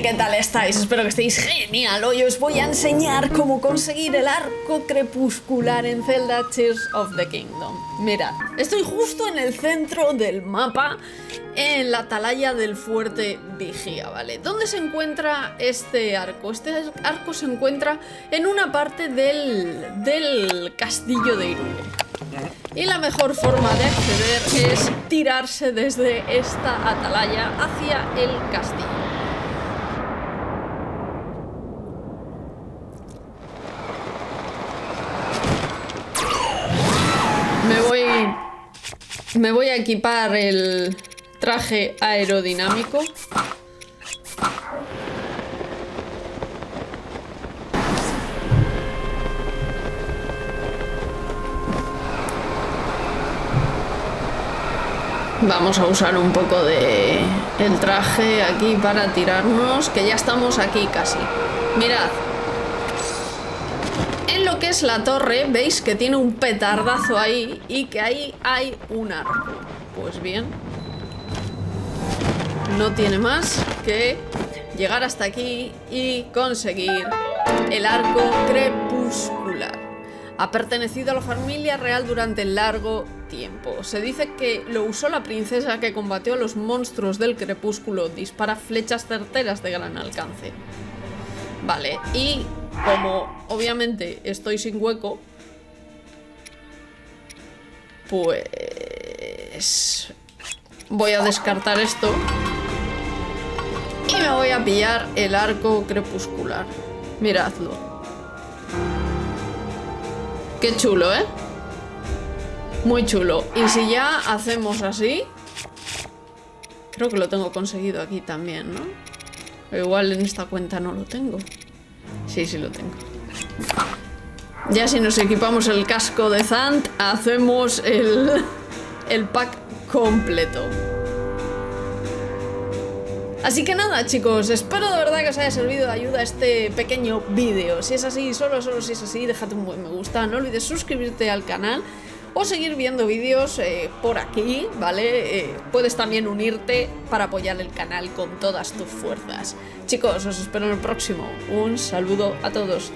¿qué tal estáis? Espero que estéis genial. Hoy os voy a enseñar cómo conseguir el arco crepuscular en Zelda Tears of the Kingdom. Mira, estoy justo en el centro del mapa, en la atalaya del fuerte Vigía, ¿vale? ¿Dónde se encuentra este arco? Este arco se encuentra en una parte del, del castillo de Irule. Y la mejor forma de acceder es tirarse desde esta atalaya hacia el castillo. Me voy... Me voy a equipar el traje aerodinámico. Vamos a usar un poco de el traje aquí para tirarnos, que ya estamos aquí casi. Mirad. En lo que es la torre, veis que tiene un petardazo ahí y que ahí hay un arco. Pues bien. No tiene más que llegar hasta aquí y conseguir el arco crepuscular. Ha pertenecido a la familia real durante largo tiempo. Se dice que lo usó la princesa que combatió a los monstruos del crepúsculo. Dispara flechas certeras de gran alcance. Vale, y como obviamente estoy sin hueco, pues voy a descartar esto y me voy a pillar el arco crepuscular. Miradlo. Qué chulo, ¿eh? Muy chulo. Y si ya hacemos así... Creo que lo tengo conseguido aquí también, ¿no? Igual en esta cuenta no lo tengo. Sí, sí lo tengo. Ya si nos equipamos el casco de Zant, hacemos el, el pack completo. Así que nada chicos, espero de verdad que os haya servido de ayuda este pequeño vídeo. Si es así, solo, solo si es así, déjate un buen me gusta. No olvides suscribirte al canal o seguir viendo vídeos eh, por aquí, ¿vale? Eh, puedes también unirte para apoyar el canal con todas tus fuerzas. Chicos, os espero en el próximo. Un saludo a todos.